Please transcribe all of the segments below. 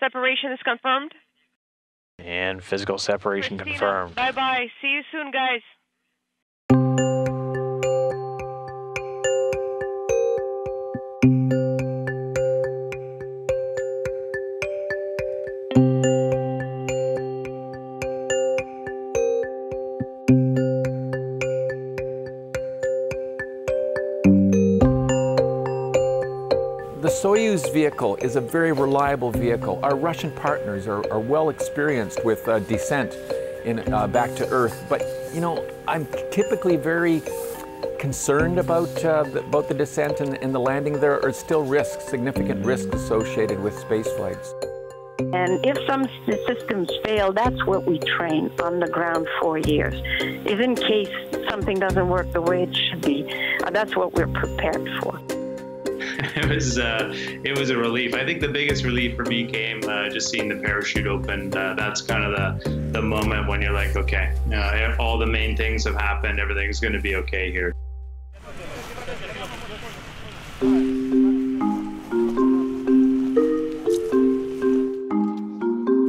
Separation is confirmed. And physical separation Christina, confirmed. Bye bye. See you soon, guys. The Soyuz vehicle is a very reliable vehicle. Our Russian partners are, are well experienced with uh, descent in, uh, back to Earth, but you know, I'm typically very concerned about, uh, the, about the descent and, and the landing. There are still risks, significant risks associated with space flights. And if some systems fail, that's what we train on the ground for years. If in case something doesn't work the way it should be, uh, that's what we're prepared for. it was uh, it was a relief. I think the biggest relief for me came uh, just seeing the parachute open. Uh, that's kind of the the moment when you're like, okay, uh, all the main things have happened. Everything's going to be okay here.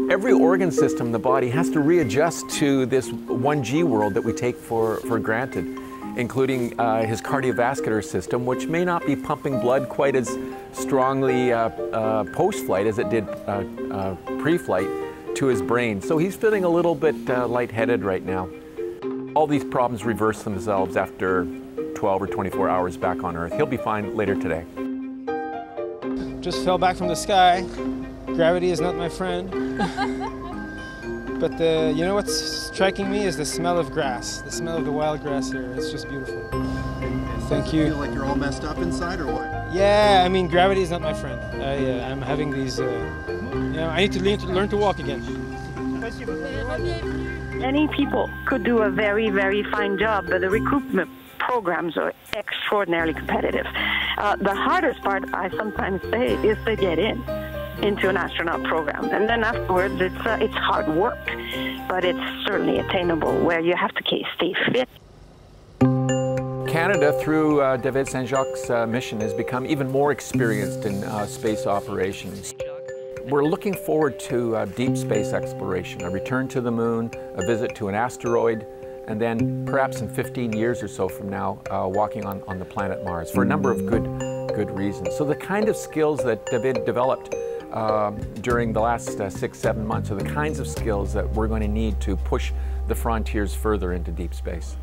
Every organ system in the body has to readjust to this 1G world that we take for, for granted, including uh, his cardiovascular system, which may not be pumping blood quite as strongly uh, uh, post flight as it did uh, uh, pre flight to his brain. So he's feeling a little bit uh, lightheaded right now. All these problems reverse themselves after 12 or 24 hours back on Earth. He'll be fine later today. just fell back from the sky. Gravity is not my friend. but the, you know what's striking me is the smell of grass, the smell of the wild grass here. It's just beautiful. Thank Does it you. Feel like you're all messed up inside, or what? Yeah, I mean gravity is not my friend. I, uh, I'm having these. Uh, you know, I need to learn, to learn to walk again. Many people could do a very, very fine job, but the recruitment programs are extraordinarily competitive. Uh, the hardest part, I sometimes say, is to get in into an astronaut program, and then afterwards, it's uh, it's hard work, but it's certainly attainable. Where you have to stay fit. Canada, through uh, David Saint Jacques' uh, mission, has become even more experienced in uh, space operations. We're looking forward to uh, deep space exploration, a return to the moon, a visit to an asteroid, and then perhaps in 15 years or so from now, uh, walking on, on the planet Mars for a number of good, good reasons. So the kind of skills that David developed um, during the last uh, six, seven months are the kinds of skills that we're going to need to push the frontiers further into deep space.